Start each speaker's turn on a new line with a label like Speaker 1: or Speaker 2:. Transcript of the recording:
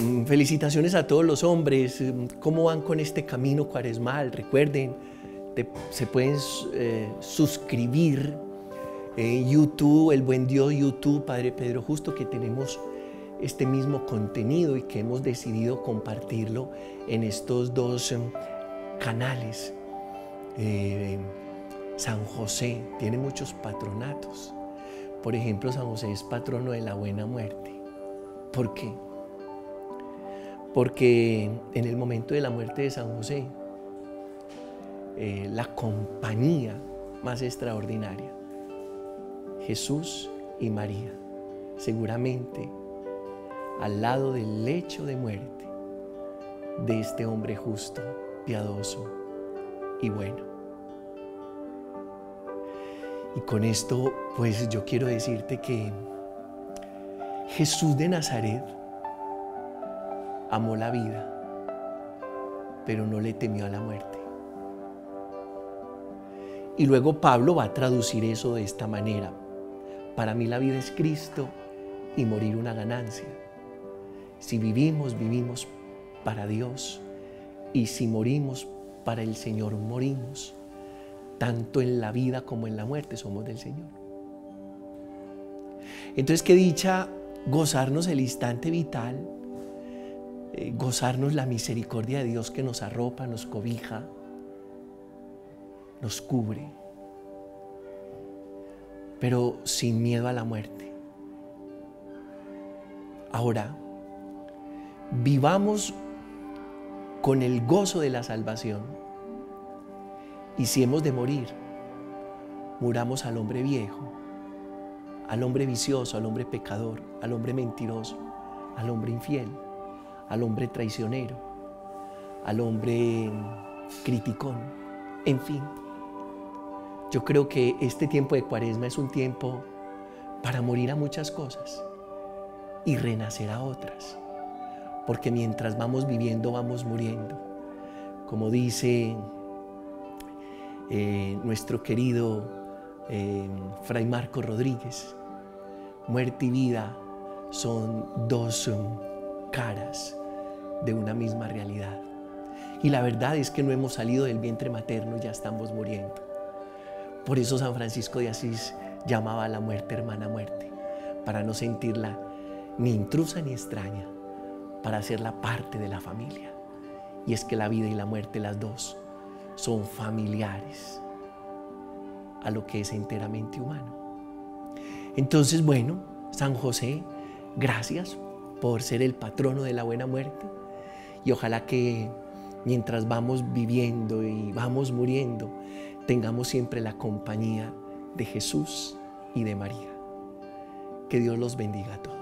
Speaker 1: mm, felicitaciones a todos los hombres. Mm, ¿Cómo van con este camino cuaresmal? Recuerden, se pueden eh, suscribir en YouTube, el buen Dios YouTube, Padre Pedro Justo, que tenemos este mismo contenido y que hemos decidido compartirlo en estos dos em, canales. Eh, San José tiene muchos patronatos. Por ejemplo, San José es patrono de la buena muerte. ¿Por qué? Porque en el momento de la muerte de San José, eh, la compañía más extraordinaria, Jesús y María, seguramente al lado del lecho de muerte de este hombre justo, piadoso y bueno. Y con esto, pues yo quiero decirte que Jesús de Nazaret amó la vida, pero no le temió a la muerte. Y luego Pablo va a traducir eso de esta manera. Para mí la vida es Cristo y morir una ganancia. Si vivimos, vivimos para Dios. Y si morimos para el Señor, morimos. Tanto en la vida como en la muerte somos del Señor. Entonces, qué dicha gozarnos el instante vital, eh, gozarnos la misericordia de Dios que nos arropa, nos cobija, nos cubre, pero sin miedo a la muerte. Ahora, vivamos con el gozo de la salvación. Y si hemos de morir, muramos al hombre viejo, al hombre vicioso, al hombre pecador, al hombre mentiroso, al hombre infiel, al hombre traicionero, al hombre criticón, en fin. Yo creo que este tiempo de cuaresma es un tiempo para morir a muchas cosas y renacer a otras porque mientras vamos viviendo vamos muriendo. Como dice eh, nuestro querido eh, Fray Marco Rodríguez, muerte y vida son dos caras de una misma realidad. Y la verdad es que no hemos salido del vientre materno y ya estamos muriendo. Por eso San Francisco de Asís llamaba a la muerte hermana muerte, para no sentirla ni intrusa ni extraña, para hacerla parte de la familia. Y es que la vida y la muerte, las dos, son familiares a lo que es enteramente humano. Entonces, bueno, San José, gracias por ser el patrono de la buena muerte y ojalá que mientras vamos viviendo y vamos muriendo, tengamos siempre la compañía de Jesús y de María. Que Dios los bendiga a todos.